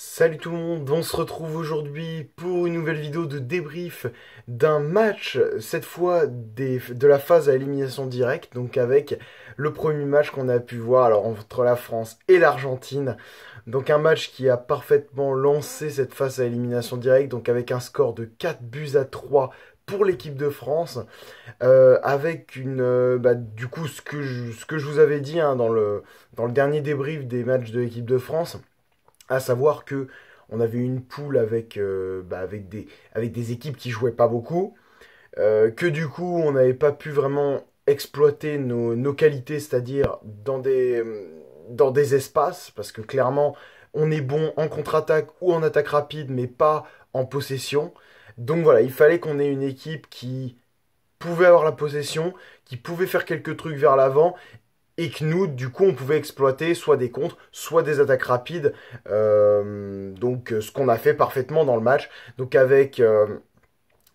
Salut tout le monde, on se retrouve aujourd'hui pour une nouvelle vidéo de débrief d'un match, cette fois de la phase à élimination directe, donc avec le premier match qu'on a pu voir alors entre la France et l'Argentine. Donc un match qui a parfaitement lancé cette phase à élimination directe, donc avec un score de 4 buts à 3 pour l'équipe de France, euh, avec une, euh, bah, du coup ce que je, vous avais dit hein, dans, le, dans le dernier débrief des matchs de l'équipe de France à savoir que on avait une poule avec, euh, bah, avec, des, équipes qui jouaient pas beaucoup, euh, que du coup on n'avait pas pu vraiment exploiter nos, qualités, c'est-à-dire dans des, dans des espaces, parce que clairement on est bon en contre-attaque ou en attaque rapide, mais pas en possession. Donc voilà, il fallait qu'on ait une équipe qui pouvait avoir la possession, qui pouvait faire quelques trucs vers l'avant et que nous, du coup, on pouvait exploiter soit des contres, soit des attaques rapides. Euh, donc, ce qu'on a fait parfaitement dans le match. Donc, avec euh,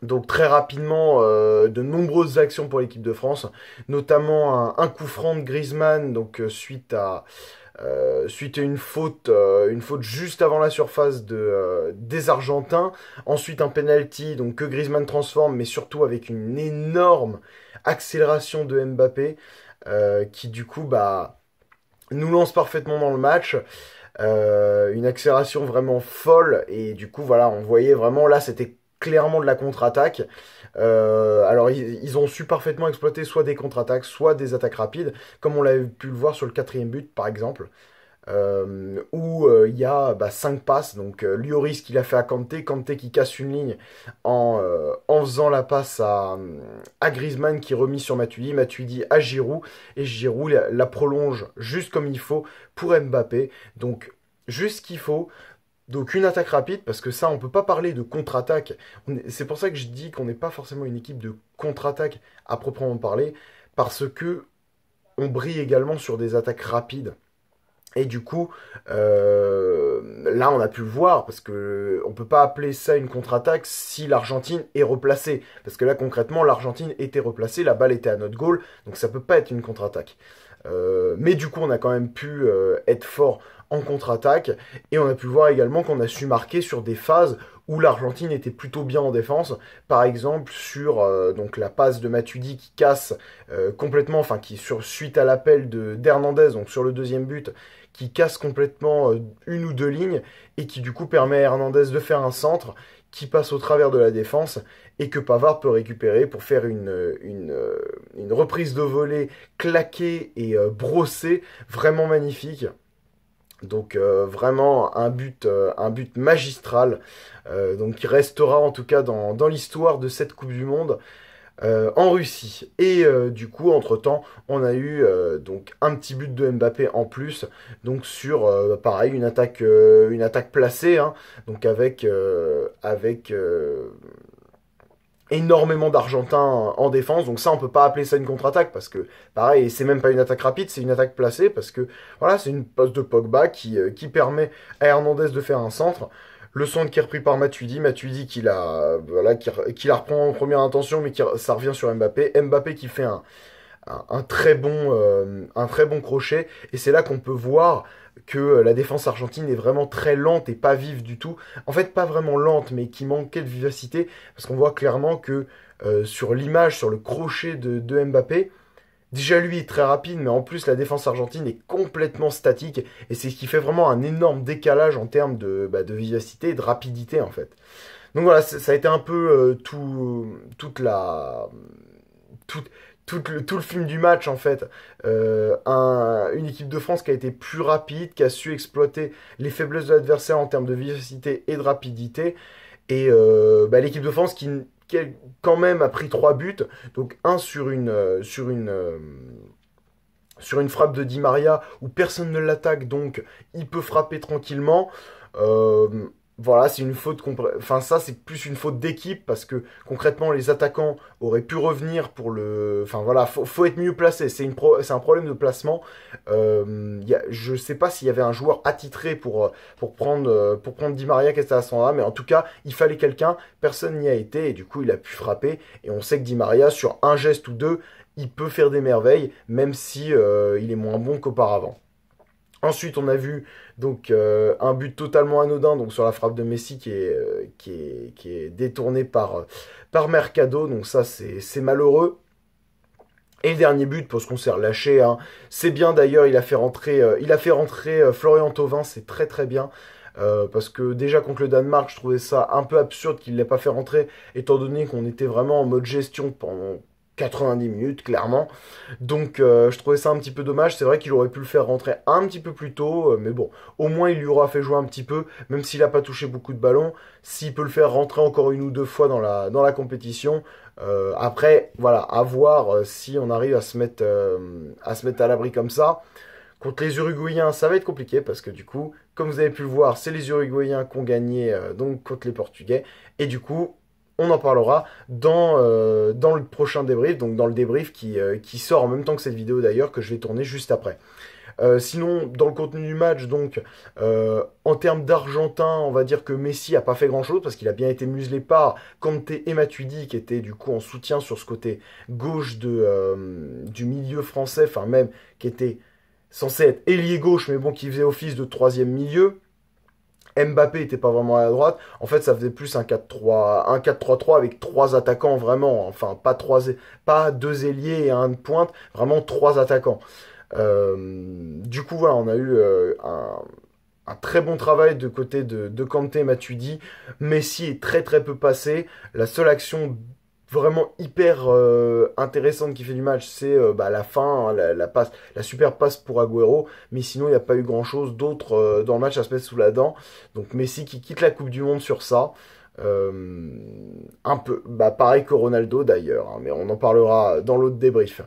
donc très rapidement euh, de nombreuses actions pour l'équipe de France, notamment un, coup franc de Griezmann, donc suite à suite à une faute, une faute juste avant la surface de, des Argentins. Ensuite un penalty, donc que Griezmann transforme, mais surtout avec une énorme accélération de Mbappé. Euh, qui du coup bah, nous lance parfaitement dans le match. Euh, une accélération vraiment folle et du coup voilà on voyait vraiment là c'était clairement de la contre-attaque. Euh, alors ils, ont su parfaitement exploiter soit des contre-attaques, soit des attaques rapides, comme on l'avait pu le voir sur le quatrième but par exemple. Euh, où euh, il y a bah, 5 passes. Donc Lloris qui l'a fait à Kanté, Kanté qui casse une ligne en, en faisant la passe à, à Griezmann qui remis sur Matuidi, Matuidi à Giroud et Giroud la, prolonge juste comme il faut pour Mbappé. Donc juste ce qu'il faut. Donc une attaque rapide, parce que ça, on peut pas parler de contre-attaque. C'est pour ça que je dis qu'on n'est pas forcément une équipe de contre-attaque à proprement parler, parce que on brille également sur des attaques rapides. Et du coup, euh, là, on a pu le voir parce que on peut pas appeler ça une contre-attaque si l'Argentine est replacée. Parce que là, concrètement, l'Argentine était replacée, la balle était à notre goal, donc ça peut pas être une contre-attaque. Euh, mais du coup, on a quand même pu euh, être fort en contre-attaque et on a pu voir également qu'on a su marquer sur des phases où l'Argentine était plutôt bien en défense. Par exemple, sur euh, la passe de Matuidi qui casse complètement, enfin qui sur suite à l'appel de d'Hernandez, donc sur le deuxième but, qui casse complètement euh, une ou deux lignes et qui du coup permet à Hernandez de faire un centre qui passe au travers de la défense et que Pavard peut récupérer pour faire une, une, une reprise de volée claquée et brossée, vraiment magnifique. Donc euh, vraiment un but, euh, un but magistral, euh, donc qui restera en tout cas dans, l'histoire de cette Coupe du Monde en Russie. Et du coup, entre-temps, on a eu donc un petit but de Mbappé en plus, donc sur pareil une attaque, une attaque placée, hein, donc avec, avec énormément d'Argentins en défense. Donc ça, on peut pas appeler ça une contre-attaque parce que, pareil, c'est même pas une attaque rapide, c'est une attaque placée parce que, voilà, c'est une passe de Pogba qui, euh, qui permet à Hernandez de faire un centre. Le centre qui est repris par Matuidi, Matuidi qui la, reprend en première intention, mais qui, ça revient sur Mbappé. Mbappé qui fait un, très bon, euh, un très bon crochet. Et c'est là qu'on peut voir que euh, la défense argentine est vraiment très lente et pas vive du tout. En fait, pas vraiment lente, mais qui manquait de vivacité, parce qu'on voit clairement que euh, sur l'image, sur le crochet de, Mbappé, déjà lui est très rapide, mais en plus la défense argentine est complètement statique, et c'est ce qui fait vraiment un énorme décalage en termes de, bah, de vivacité et de rapidité en fait. Donc voilà, ça a été un peu euh, tout, toute la... Toute, tout le, tout le film du match en fait. Euh, une équipe de France qui a été plus rapide, qui a su exploiter les faiblesses de l'adversaire en termes de vivacité et de rapidité. Et euh, bah, l'équipe de France qui, quand même a pris trois buts, donc un sur une, euh, sur une, sur une frappe de Di Maria où personne ne l'attaque, donc il peut frapper tranquillement voilà, c'est une faute. Enfin, ça, c'est plus une faute d'équipe parce que concrètement, les attaquants auraient pu revenir pour le. Enfin, voilà, faut, faut être mieux placé. C'est une un problème de placement. Euh, y a... Je sais pas s'il y avait un joueur attitré pour, pour, prendre, pour prendre Di Maria là, mais en tout cas, il fallait quelqu'un. Personne n'y a été et du coup, il a pu frapper. Et on sait que Di Maria, sur un geste ou deux, il peut faire des merveilles, même si euh, il est moins bon qu'auparavant. Ensuite, on a vu donc euh, un but totalement anodin donc sur la frappe de Messi qui est, euh, détourné par, par Mercado. Donc ça, c'est malheureux. Et le dernier but, parce qu'on s'est relâché, hein. c'est bien d'ailleurs, il a fait rentrer, euh, il a fait rentrer Florian Thauvin, c'est très très bien. parce que déjà contre le Danemark, je trouvais ça un peu absurde qu'il ne l'ait pas fait rentrer, étant donné qu'on était vraiment en mode gestion pendant 90 minutes, clairement. Donc euh, je trouvais ça un petit peu dommage. C'est vrai qu'il aurait pu le faire rentrer un petit peu plus tôt, euh, mais bon, au moins il lui aura fait jouer un petit peu, même s'il n'a pas touché beaucoup de ballons. S'il peut le faire rentrer encore une ou deux fois dans la, compétition. Euh, après, voilà, à voir si on arrive à se mettre, à, se mettre à l'abri comme ça. Contre les Uruguayens, ça va être compliqué parce que du coup, comme vous avez pu le voir, c'est les Uruguayens qui ont gagné donc contre les Portugais. Et du coup, on en parlera dans, euh, dans le prochain débrief, donc dans le débrief qui, euh, qui, sort en même temps que cette vidéo d'ailleurs, que je vais tourner juste après. Euh, sinon, dans le contenu du match, donc, en termes d'Argentin, on va dire que Messi a pas fait grand-chose parce qu'il a bien été muselé par Kante et Matuidi qui étaient du coup en soutien sur ce côté gauche du milieu français, enfin même qui était censé être ailier gauche, mais bon, qui faisait office de troisième milieu. Mbappé était pas vraiment à la droite. En fait, ça faisait plus un 4-3, un 4-3-3 avec trois attaquants vraiment. Enfin, pas trois, pas deux ailiers et un de pointe, vraiment trois attaquants. Euh, du coup, voilà, on a eu euh, un, très bon travail de côté de, de Kanté Matuidi. Messi est très très peu passé. La seule action vraiment hyper euh, intéressante qui fait du match, c'est euh, bah, la fin, hein, la, passe, la super passe pour Agüero. Mais sinon, il n'y a pas eu grand chose d'autre euh, dans le match à se mettre sous la dent. Donc Messi qui quitte la Coupe du Monde sur ça. Euh, un peu, bah pareil que Ronaldo d'ailleurs, hein, mais on en parlera dans l'autre débrief.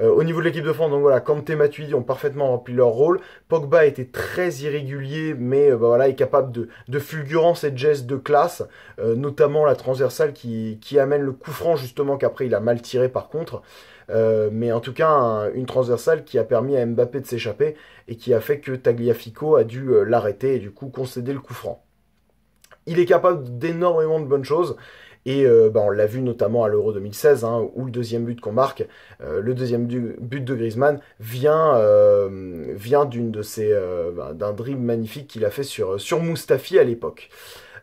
Euh, au niveau de l'équipe de France, donc voilà, Kanté, Matuidi ont parfaitement rempli leur rôle. Pogba était très irrégulier, mais euh, bah, voilà, est capable de, de fulgurance et de gestes de classe, notamment la transversale qui, qui amène le coup franc justement qu'après il a mal tiré par contre. mais en tout cas, une transversale qui a permis à Mbappé de s'échapper et qui a fait que Tagliafico a dû l'arrêter et du coup concéder le coup franc. Il est capable d'énormément de bonnes choses. Et euh, bah, on l'a vu notamment à l'Euro 2016, hein, où le deuxième but qu'on marque, euh, le deuxième but de Griezmann, vient, euh, d'une de bah, d'un dream magnifique qu'il a fait sur, sur à l'époque.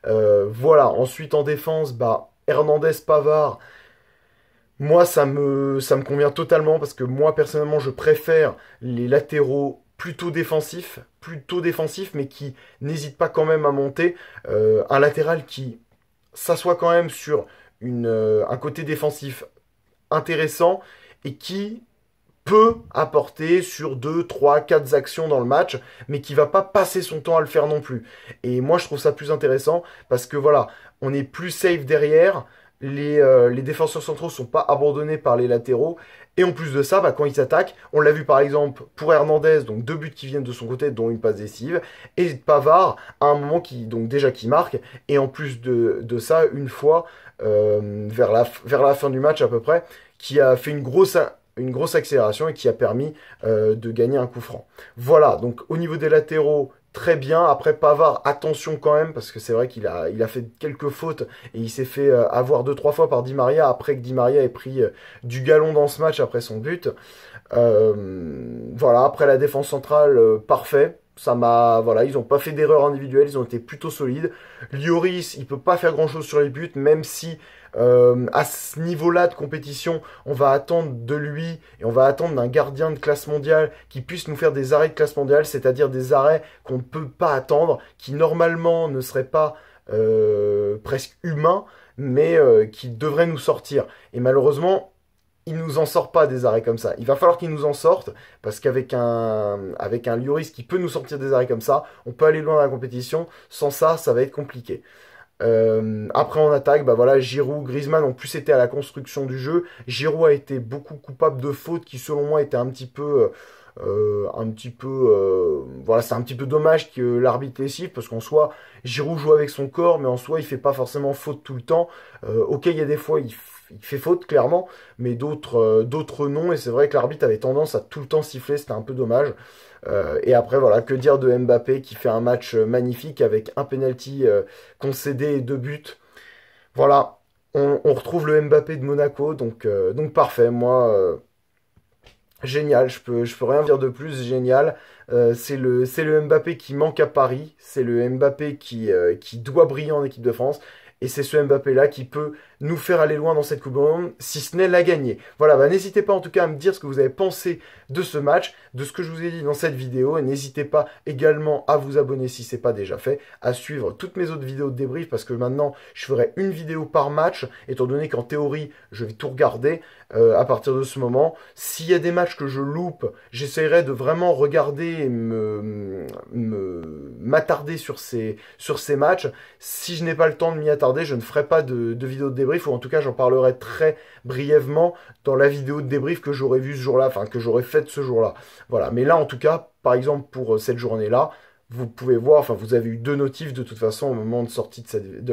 voilà, ensuite en défense, bah, Hernandez Pavard. Moi, ça me convient totalement parce que moi, personnellement, je préfère les latéraux plutôt défensif, plutôt défensif, mais qui n'hésite pas quand même à monter. Euh, un latéral qui s'assoit quand même sur euh, un côté défensif intéressant et qui peut apporter sur 2, 3, 4 actions dans le match, mais qui va pas passer son temps à le faire non plus. Et moi je trouve ça plus intéressant parce que voilà, on est plus safe derrière, les, euh, les défenseurs centraux sont pas abandonnés par les latéraux et en plus de ça, bah, quand il s'attaque, on l'a vu par exemple pour Hernandez, donc deux buts qui viennent de son côté, dont une passe décisive, et Pavard à un moment qui, donc déjà qui marque, et en plus de, ça, une fois euh, vers, la, fin du match à peu près, qui a fait une grosse une grosse accélération et qui a permis euh, de gagner un coup franc. Voilà, donc au niveau des latéraux, très bien. Après Pavard, attention quand même, parce que c'est vrai qu'il a, il a fait quelques fautes et il s'est fait euh, avoir deux trois fois par Di Maria après que Di Maria ait pris euh, du galon dans ce match après son but. Euh, voilà, après la défense centrale, parfait. Ça m'a, voilà, ils n'ont pas fait d'erreur individuelle, ils ont été plutôt solides. Lloris, il peut pas faire grand chose sur les buts, même si euh, à ce niveau-là de compétition, on va attendre de lui et on va attendre d'un gardien de classe mondiale qui puisse nous faire des arrêts de classe mondiale, c'est-à-dire des arrêts qu'on ne peut pas attendre, qui normalement ne seraient pas euh, presque humains, mais euh, qui devraient nous sortir. Et malheureusement, il nous en sort pas des arrêts comme ça. Il va falloir qu'il nous en sorte parce qu'avec un avec qui peut nous sortir des arrêts comme ça, on peut aller loin dans la compétition. Sans ça, ça va être compliqué. Euh, après en attaque, bah voilà, Giroud, Griezmann ont plus été à la construction du jeu. Giroud a été beaucoup coupable de fautes qui selon moi étaient un petit peu euh, un petit peu euh, voilà c'est un petit peu dommage que l'arbitre les parce qu'en soi Giroud joue avec son corps mais en soi il fait pas forcément faute tout le temps ok il y a des fois il, il fait faute clairement mais d'autres d'autres non et c'est vrai que l'arbitre avait tendance à tout le temps siffler c'était un peu dommage euh, et après, voilà, que dire de Mbappé qui fait un match euh, magnifique avec un penalty euh, concédé et deux buts. Voilà, on, retrouve le Mbappé de Monaco, donc, donc parfait. Moi, Génial, je peux, je peux rien dire de plus, génial. Euh, c'est le, le Mbappé qui manque à Paris, c'est le Mbappé qui, euh, qui doit briller en équipe de France. Et c'est ce Mbappé-là qui peut nous faire aller loin dans cette Coupe du Monde, si ce n'est la gagner. Voilà, bah, n'hésitez pas en tout cas à me dire ce que vous avez pensé de ce match, de ce que je vous ai dit dans cette vidéo. Et n'hésitez pas également à vous abonner si ce n'est pas déjà fait, à suivre toutes mes autres vidéos de débrief parce que maintenant je ferai une vidéo par match, étant donné qu'en théorie je vais tout regarder euh, à partir de ce moment. S'il y a des matchs que je loupe, j'essaierai de vraiment regarder et me m'attarder sur ces, sur ces matchs. Si je n'ai pas le temps de m'y attarder, je ne ferai pas de, vidéo de débrief, ou en tout cas j'en parlerai très brièvement dans la vidéo de débrief que j'aurais vu ce jour-là, enfin que j'aurais faite ce jour-là. Voilà, mais là en tout cas, par exemple pour euh, cette journée-là, vous pouvez voir, enfin vous avez eu deux notifs de toute façon au moment de,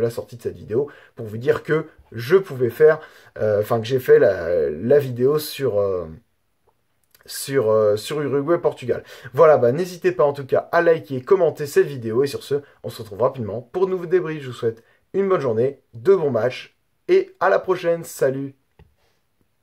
la sortie de cette vidéo pour vous dire que je pouvais faire, euh, enfin que j'ai fait la, vidéo sur, euh, sur, sur Uruguay-Portugal. Voilà, bah n'hésitez pas en tout cas à liker, commenter cette vidéo et sur ce, on se retrouve rapidement pour de nouveaux débriefs. Je vous souhaite une bonne journée, de bons matchs et à la prochaine. Salut